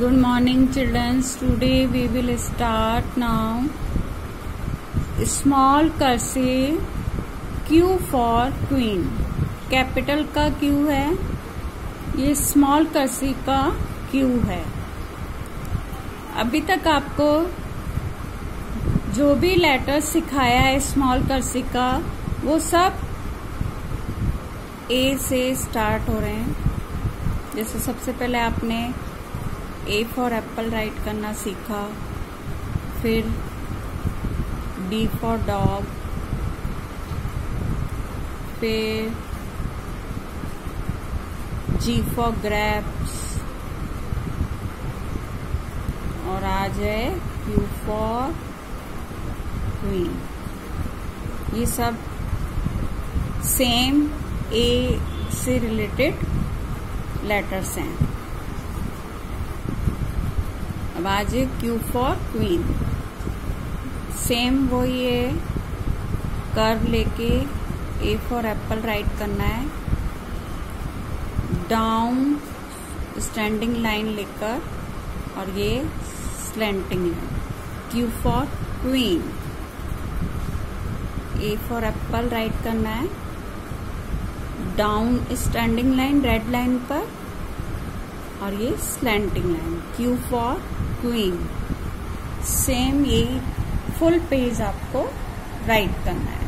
good morning, children. Today we will start now. Small cursive q for queen. Capital का q है. ये small cursive का q है. अभी तक आपको जो भी लेटर सिखाया है स्मॉल कर्सिव का, वो सब ए से स्टार्ट हो रहे हैं. जैसे सबसे पहले आपने ए फॉर एप्पल राइट करना सीखा। फिर डी फॉर डॉग फिर जी फॉर ग्रैप्स और आज है क्यू फॉर क्वीन ये सब सेम ए से रिलेटेड लेटर्स हैं। अब आज क्यू फॉर क्वीन। सेम वही है कर्व लेके ए फॉर एप्पल राइट करना है। डाउन स्टैंडिंग लाइन लेकर और ये slanting line Q for queen. A for apple write करना है। Down standing line, red line पर और ये slanting line. Q for queen same ये फुल पेज आपको राइट करना है।